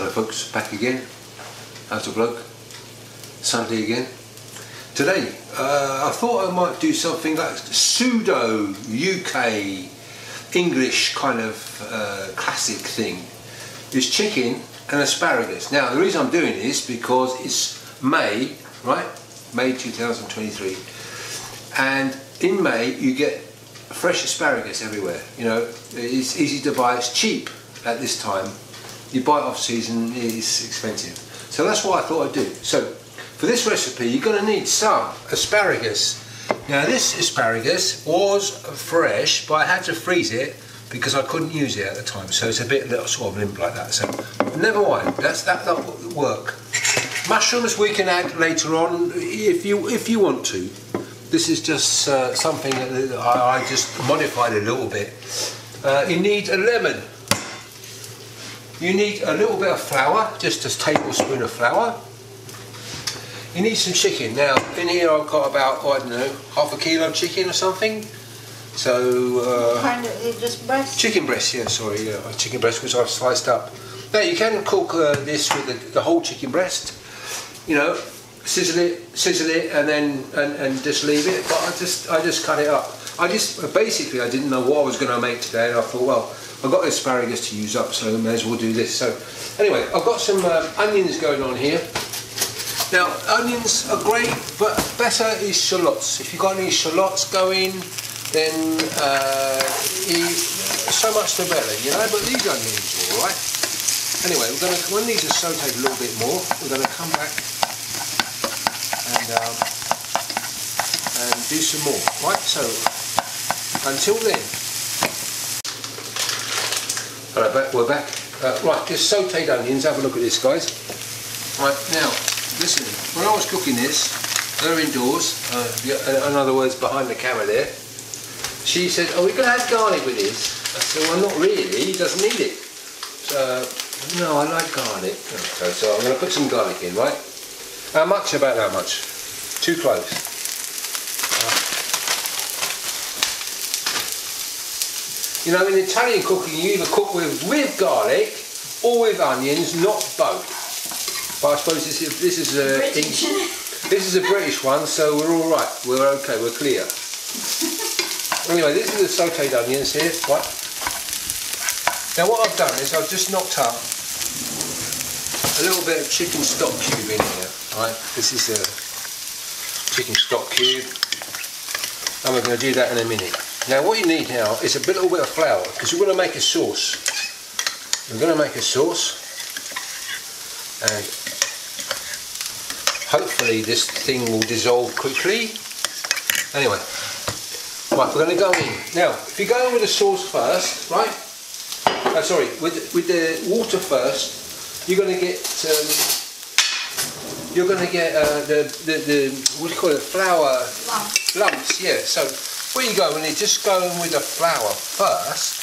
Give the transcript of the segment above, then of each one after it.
Hello folks, back again. HowToBloke? Sunday again. Today, uh, I thought I might do something like pseudo UK English kind of uh, classic thing. It's chicken and asparagus. Now, the reason I'm doing this because it's May, right? May 2023. And in May, you get fresh asparagus everywhere. You know, it's easy to buy, it's cheap at this time. You buy it off season, is expensive. So that's what I thought I'd do. So for this recipe, you're going to need some asparagus. Now this asparagus was fresh, but I had to freeze it because I couldn't use it at the time. So it's a bit little sort of limp like that. So never mind, that's that will work. Mushrooms we can add later on if you if you want to. This is just uh, something that I, I, just modified a little bit. Uh, you need a lemon. You need a little bit of flour, just a tablespoon of flour. You need some chicken. Now, in here I've got about, I don't know, half a kilo of chicken or something. So, uh, kind of, just breast? Chicken breast, yeah, sorry, yeah, chicken breast which I've sliced up. Now, you can cook uh, this with the, the whole chicken breast. You know, sizzle it, sizzle it, and then and, and just leave it. But I just I just cut it up. I just basically I didn't know what I was going to make today, and I thought, well, I've got asparagus to use up, so I may as well do this. So anyway, I've got some uh, onions going on here. Now onions are great, but better is shallots. If you've got any shallots going, then uh, so much the better, you know. But these onions are all right. Anyway, we're going to when these are sautéed a little bit more, we're going to come back and um, and do some more. Right, so until then. Alright, back, we're back. Uh, right, just sauteed onions, have a look at this guys. Right, now, listen, when I was cooking this, they're indoors, uh, in other words, behind the camera there, she said, are we going to have garlic with this? I said, well, not really, he doesn't need it. So, no, I like garlic. Okay, so I'm going to put some garlic in, right? How much? About that much. Two cloves. You know, in Italian cooking, you either cook with, with garlic or with onions, not both. But I suppose this is, this is a English, this is a British one, so we're all right. We're okay. We're clear. anyway, this is the sautéed onions here. Right. Now, what I've done is I've just knocked up a little bit of chicken stock cube in here. Right, this is a chicken stock cube, and we're going to do that in a minute. Now, what you need now is a little bit of flour because we're going to make a sauce. We're going to make a sauce, and hopefully this thing will dissolve quickly. Anyway, right, we're going to go in now. If you go in with the sauce first, right? Oh, sorry, with with the water first, you're going to get. Um, you're going to get uh, the, the, the, what do you call it, flour lumps. lumps, yeah. So where you go, and you just go in with the flour first,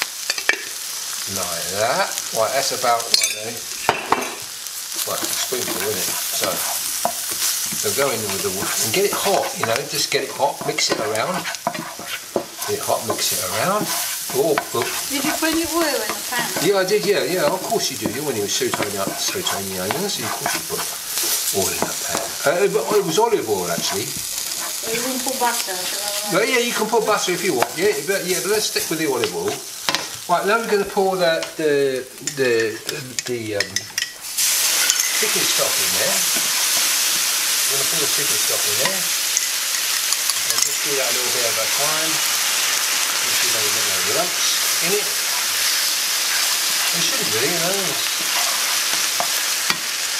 like that. Right, that's about, I well, a spoonful, isn't it? So, so go in with the wood and get it hot, you know, just get it hot, mix it around. Get it hot, mix it around. Oh, oh. Did you put any oil in the pan? Yeah, I did, yeah, yeah, of course you do. You When you were sauteing up, sauteing the onions, of course you put oil in the pan. Uh, it was olive oil actually. You can put butter. Well, yeah, you can put butter if you want. Yeah, but yeah, but let's stick with the olive oil. Right, now we're going to pour the the the the um, chicken stock in there. We're going to pour the chicken stock in there, and just do that a little bit a time. Make sure that we get no lumps in it. We shouldn't really, you know.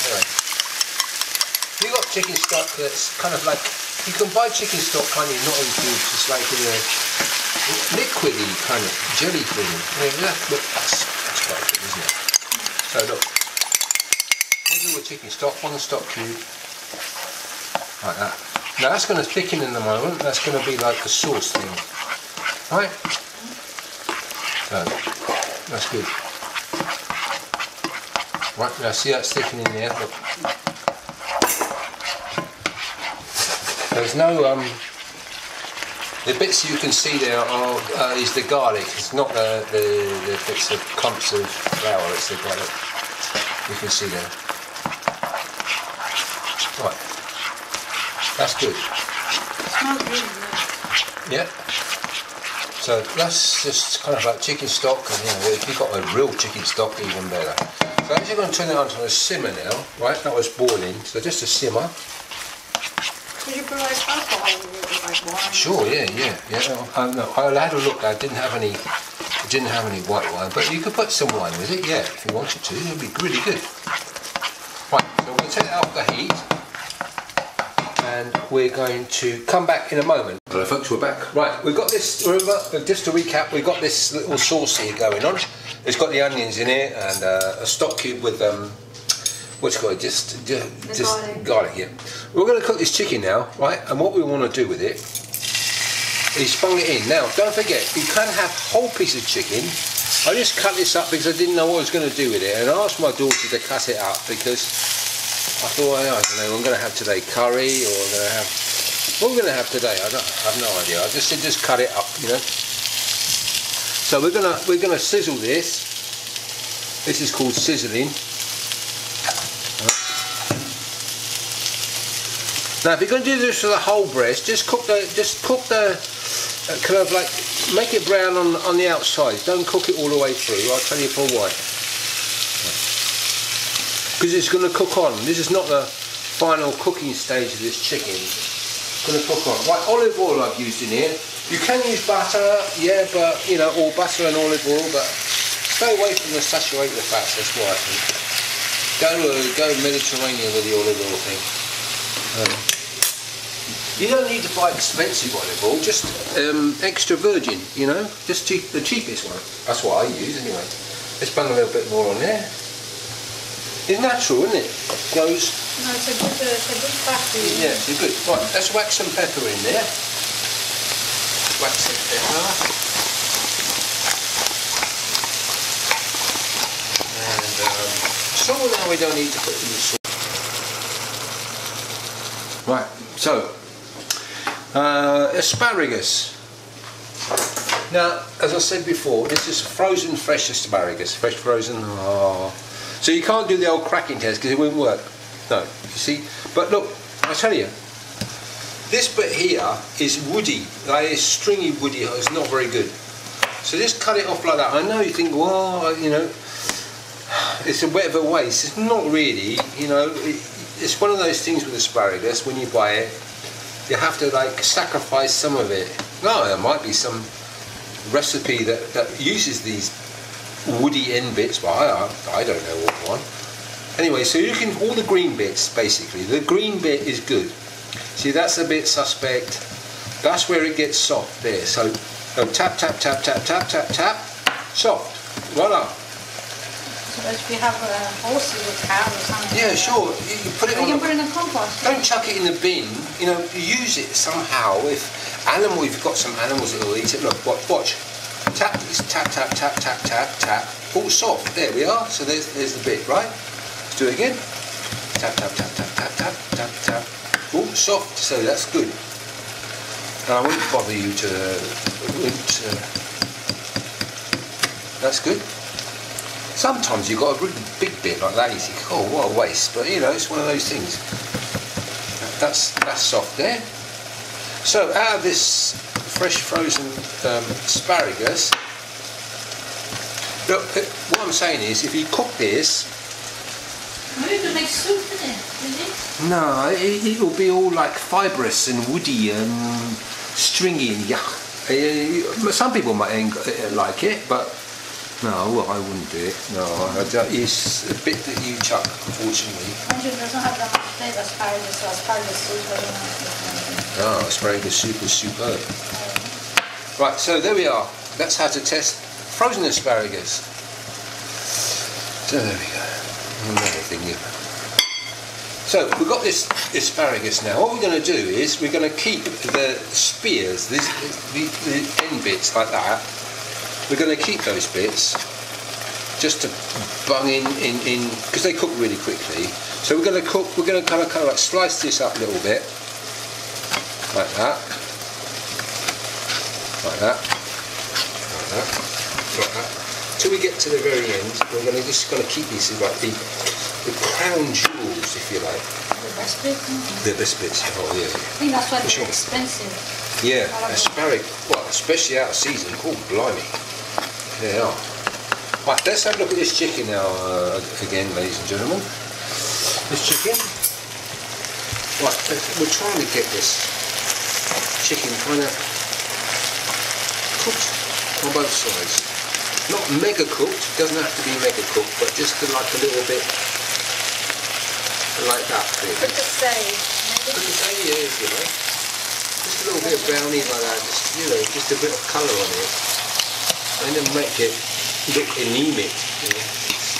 Anyway you got chicken stock that's kind of like you can buy chicken stock kind of not in cubes, it's like in a liquidy kind of jelly thing. I mean, that, look, that's, that's quite good, isn't it? So look, here's all the chicken stock, one stock cube, like that. Now that's going to thicken in the moment, that's going to be like a sauce thing, right? So, that's good. Right, now see that's thickening in there, look. There's no um, the bits you can see there are uh, is the garlic. It's not the, the, the bits of clumps of flour. It's the garlic. You can see there. Right. That's good. Yeah. So that's just kind of like chicken stock, and you know, if you've got a real chicken stock, even better. So I'm actually going to turn it onto a simmer now, right? That was boiling, so just a simmer. Could you put like alcohol in it, like wine? Sure, yeah, yeah, yeah. Um, no, I had a look. I didn't have any. I didn't have any white wine, but you could put some wine with it, yeah, if you wanted to. It'd be really good. Right, so we're going to take it off the heat, and we're going to come back in a moment. Hello, folks. We're back. Right, we've got this. Remember, just to recap, we've got this little sauce here going on. It's got the onions in it and uh, a stock cube with um, what's it called? Just, just, just garlic. garlic. Yeah. We're going to cook this chicken now, right? And what we want to do with it is bung it in. Now, don't forget, you can have whole piece of chicken. I just cut this up because I didn't know what I was going to do with it, and I asked my daughter to cut it up because I thought, I don't know, I'm going to have today curry or I'm going to have. What we're going to have today, I, don't, I have no idea. I just said just cut it up, you know. So we're gonna we're gonna sizzle this. This is called sizzling. Now, if you're going to do this for the whole breast, just cook the just cook the uh, kind of like make it brown on on the outside. Don't cook it all the way through. I'll tell you for why. Because it's going to cook on. This is not the final cooking stage of this chicken. It's going to cook on. Right, olive oil I've used in here. You can use butter, yeah, but you know, or butter and olive oil, but stay away from the saturated fats. That's why I think. Go uh, go Mediterranean with the olive oil thing. Um, you don't need to buy expensive olive oil, just um, extra virgin, you know, just cheap, the cheapest one. That's what I use anyway. Let's bung a little bit more on there. It's natural, isn't it? it Goes, No, it's a good, uh, it's a good factory. yeah, it's good. Right, let's whack some pepper in there. Whack some pepper. And um, salt now we don't need to put in the salt. Right, so uh, asparagus. Now, as I said before, this is frozen fresh asparagus, fresh frozen. Oh. So you can't do the old cracking test because it wouldn't work. No, you see. But look, I tell you, this bit here is woody, like it's stringy woody. It's not very good. So just cut it off like that. I know you think, well, you know, it's a bit of a waste. It's not really. You know, it, it's one of those things with asparagus. When you buy it, you have to like sacrifice some of it. No, there might be some recipe that, that uses these woody end bits, but I, I don't know what one. Anyway, so you can all the green bits basically. The green bit is good. See, that's a bit suspect. That's where it gets soft there. So, so tap tap tap tap tap tap tap, soft. Voila. So if you have a horse or a cow or something. Yeah, sure. You, you put it. You can put it in the compost. Don't chuck it in the bin. You know, use it somehow. If animal, you've got some animals that will eat it, look, watch, watch. Tap, tap, tap, tap, tap, tap, tap. All soft. There we are. So there's, there's the bit, right? Let's do it again. Tap, tap, tap, tap, tap, tap, tap, tap. All soft. So that's good. And I wouldn't bother you to. Wouldn't, uh, that's good. Sometimes you've got a really big bit like that. You think, oh, what a waste. But you know, it's one of those things. That's that's soft there. So out of this fresh frozen um, asparagus, look, uh, what I'm saying is, if you cook this, Maybe you make soup in it? no, it, it will be all like fibrous and woody and stringy and yuck. Uh, some people might uh, like it, but no, well, I wouldn't do it. No, I don't- it's a bit that you chuck, unfortunately. Actually, it doesn't have that much asparagus, so asparagus soup is very nice. Ah, asparagus soup is superb. Right, so there we are. That's how to test frozen asparagus. So there we go. Another thing you. So we've got this asparagus now. What we're going to do is we're going to keep the spears, this, the, the end bits like that. We're going to keep those bits just to bung in in in because they cook really quickly. So we're going to cook. We're going to kind of kind of like slice this up a little bit like that, like that, like that, like that. Till we get to the very end, we're going to just going to keep these like the the crown jewels, if you like. The best bit. no? The best bits. Oh yeah. I think that's why they're expensive. Yeah, I love it. asparagus. Well, especially out of season. Oh, blimey. There they are. Right, let's have a look at this chicken now, uh, again, ladies and gentlemen. This chicken. Right, we're trying to get this chicken kind of cooked on both sides. Not mega cooked, doesn't have to be mega cooked, but just like a little bit like that. Really. But to say, maybe. the yeah, you. Just a little bit of brownie like that, just you know, just a bit of colour on it. And then make it look anemic. You know,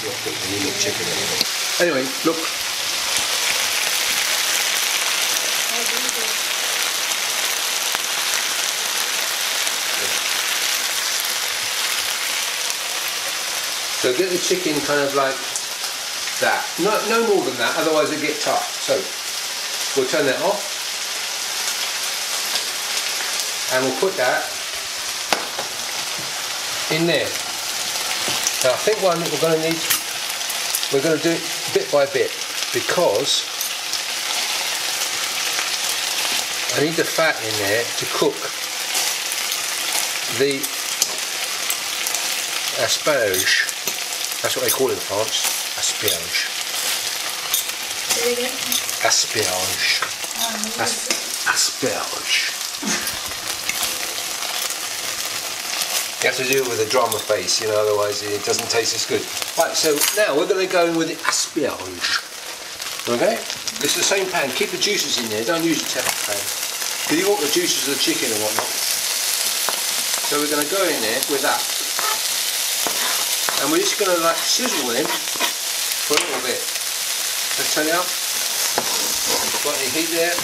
not anemic chicken anymore. Anyway, look, so get the chicken kind of like that. No, no more than that, otherwise it get tough. So we'll turn that off. And we'll put that in there. Now I think one we're going to need, we're going to do it bit by bit because I need the fat in there to cook the asperge. That's what they call it in France. Asperge. Asperge. Ah, As- asperge. You have to do it with a drama face, you know, otherwise it doesn't taste as good. Right, so now we're going to go in with the asperge. Okay? It's the same pan. Keep the juices in there. Don't use the teflon pan. Because you want the juices of the chicken and whatnot. So we're going to go in there with that. And we're just going to like sizzle them for a little bit. Let's turn it up. Got any heat there?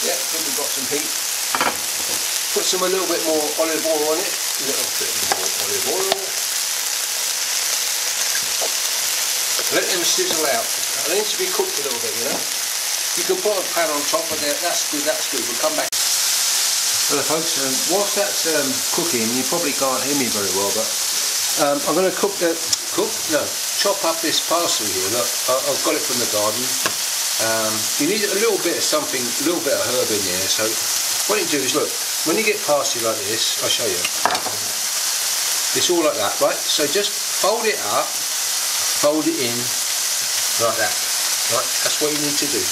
Yeah, I think we've got some heat. Put some a little bit more olive oil on it. A little bit more olive oil. Let them sizzle out. They need to be cooked a little bit, you know. You can put a pan on top of that. That's good. That's good. We'll come back. Hello, folks. Um, whilst that's um, cooking, you probably can't hear me very well, but um, I'm going to cook the cook. No, chop up this parsley here. Look, I, I've got it from the garden. Um, you need a little bit of something, a little bit of herb in there. So what you do is look, when you get past parsley like this, I'll show you. It's all like that, right? So just fold it up, fold it in like that. Right? That's what you need to do.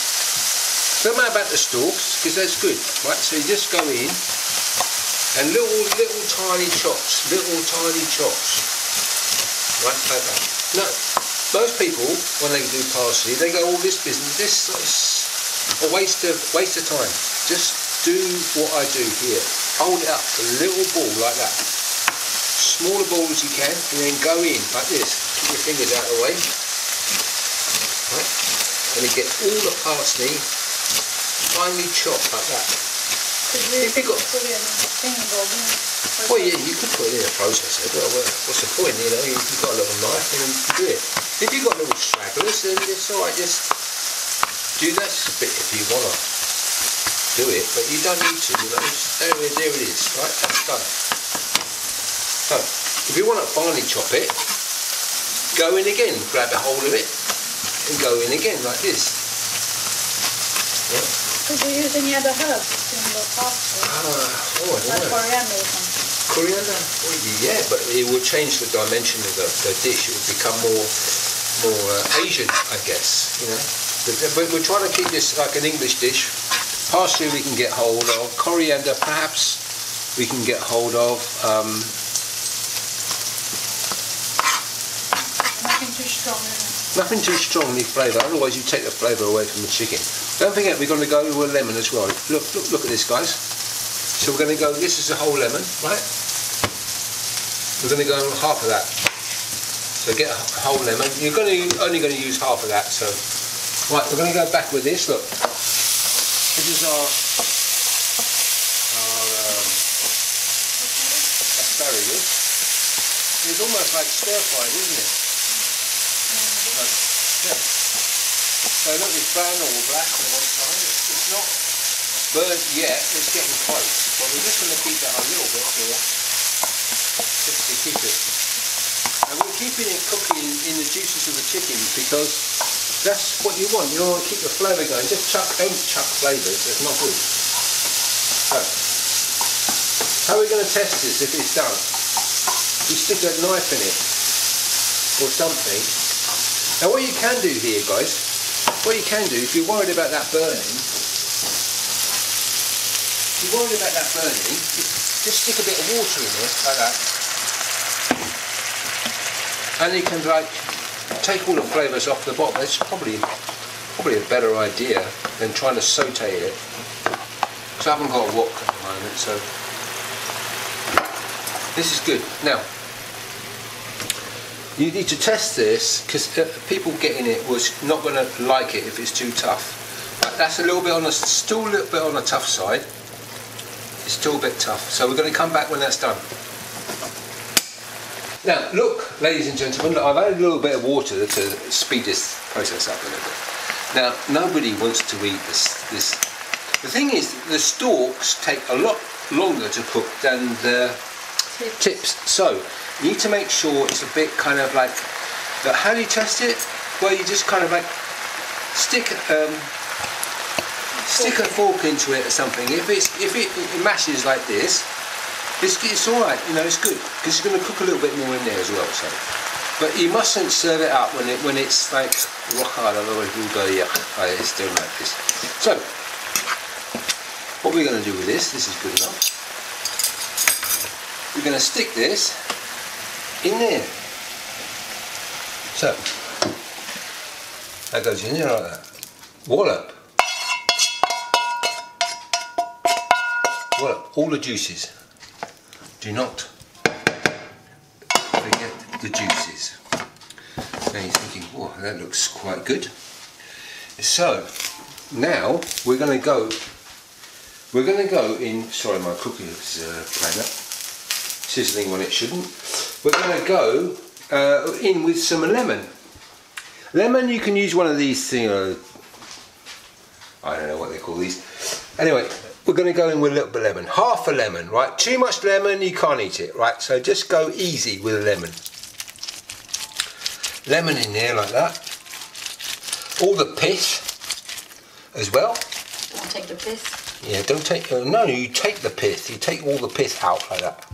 Don't matter about the stalks, because that's good, right? So you just go in and little, little tiny chops, little tiny chops, right? Like that. No, most people when they do parsley, they go all this business. This is a waste of waste of time. Just do what I do here. Hold it up, a little ball like that. Smaller ball as you can, and then go in like this. Keep your fingers out of the way. Right? And you get all the parsley finely chopped like that. In? Well, yeah, you could put it in a processor, eh, but well, what's the point, you know? you- You've got a little knife and you can do it. If you've got little stragglers, then it's all right, just do that bit if you want to do it, but you don't need to, you know? Just, there, it- there it is, right? That's done. So, if you want to finely chop it, go in again, grab a hold of it, and go in again like this. Could we use any other herbs in the pasta? Ah, oh, I don't know. coriander or something? Coriander? Well, yeah, but it will change the dimension of the, the dish. It will become more more uh, Asian, I guess. You know, but, but we're trying to keep this like an English dish. Parsley we can get hold of. Coriander perhaps we can get hold of. Um, too strong nothing too strongly flavoured, otherwise you take the flavour away from the chicken. Don't forget we're going to go with a lemon as well. Look, look, look at this, guys. So we're going to go. This is a whole lemon, right? We're going to go half of that. So get a whole lemon. You're going to only going to use half of that. So right, we're going to go back with this. Look, this is our our um, asparagus. It's almost like stir fried, isn't it? Yeah. So look, it's brown or black on one side. It's, it's not burnt yet. It's getting close. But we're just going to keep that a little bit here, just to keep it And we're keeping it cooking in the juices of the chicken because that's what you want. You want to keep the flavour going. Just chuck, don't chuck flavours. it's not good. So, how are we going to test this if it's done? You stick a knife in it or something. Now what you can do here, guys, what you can do if you're worried about that burning, if you're worried about that burning, just stick a bit of water in it like that, and you can like take all the flavours off the bottom. It's probably probably a better idea than trying to saute it. Because I haven't got a wok at the moment, so this is good. Now you need to test this because uh, people getting it was not going to like it if it's too tough. But that's a little bit on the still a little bit on the tough side. It's still a bit tough, so we're going to come back when that's done. Now, look, ladies and gentlemen, look, I've added a little bit of water to speed this process up a little bit. Now, nobody wants to eat this. This. The thing is, the stalks take a lot longer to cook than the Tips. tips. So, you need to make sure it's a bit kind of like. But how do you test it? Well, you just kind of like stick um, stick a fork into it or something. If it's if it, it mashes like this, it's, it's all right. You know, it's good because it's going to cook a little bit more in there as well. So, but you mustn't serve it up when it when it's like it's doing like this. So, what we're going to do with this? This is good enough. We're going to stick this in there. So, that goes in there like that. Wallop. Wallop. All the juices. Do not forget the juices. Now you're thinking, oh, that looks quite good. So, now we're going to go, we're going to go in, sorry my cookie is uh, playing up, sizzling when it shouldn't. We're going to go uh, in with some lemon. Lemon, you can use one of these things, uh, I don't know what they call these. Anyway, we're going to go in with a little bit of lemon. Half a lemon, right? Too much lemon, you can't eat it, right? So just go easy with a lemon. Lemon in there like that. All the pith as well. Don't take the piss. Yeah, don't take. Uh, no, you take the pith. You take all the pith out like that.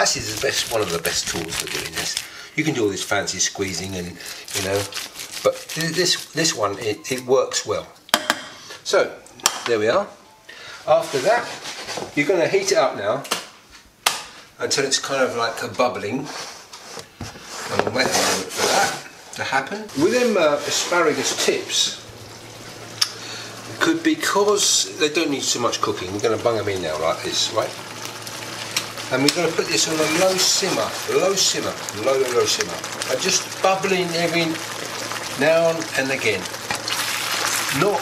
Actually, the best one of the best tools for doing this. You can do all this fancy squeezing and you know, but this this one it, it works well. So there we are. After that, you're going to heat it up now until it's kind of like a bubbling. And we'll wait a moment for that to happen. With them uh, asparagus tips, could because they don't need so much cooking, we're going to bung them in now like this, right? And we're going to put this on a low simmer, low simmer, low, low, simmer. And just bubbling every now and again. Not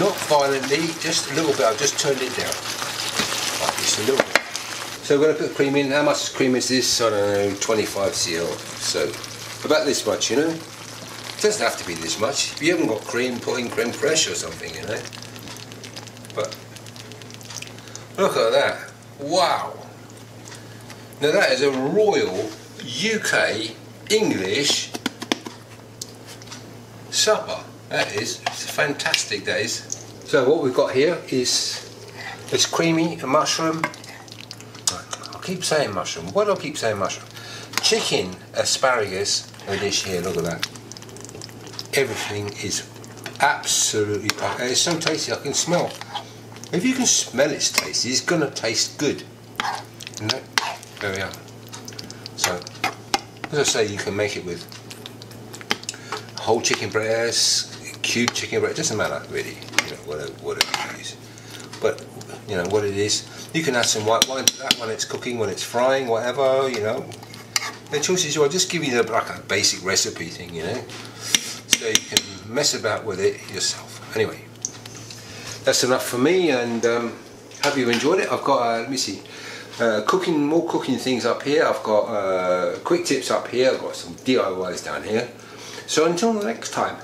not violently, just a little bit. I've just turned it down. Like just a little bit. So we're going to put cream in. How much cream is this? I don't know, 25 cl. So about this much, you know. It doesn't have to be this much. If you haven't got cream, put in creme fraiche or something, you know. But look at that. Wow. Now that is a royal UK English supper. That is fantastic. That is. So what we've got here is it's creamy, a mushroom. I'll keep saying mushroom. Why do I keep saying mushroom? Chicken, asparagus, a dish here. Look at that. Everything is absolutely perfect. It's so tasty. I can smell. If you can smell it's tasty, it's gonna taste good. You know? There we are. So, as I say, you can make it with whole chicken breast, cube chicken breast. It doesn't matter really. You know whatever what it is. But you know what it is. You can add some white wine to that when it's cooking, when it's frying, whatever. You know. The choice is yours. Just give you the, like a basic recipe thing, you know. So you can mess about with it yourself. Anyway, that's enough for me. And um, have you enjoyed it? I've got. Uh, let me see. Uh, cooking more cooking things up here. I've got uh, quick tips up here. I've got some DIYs down here. So until the next time.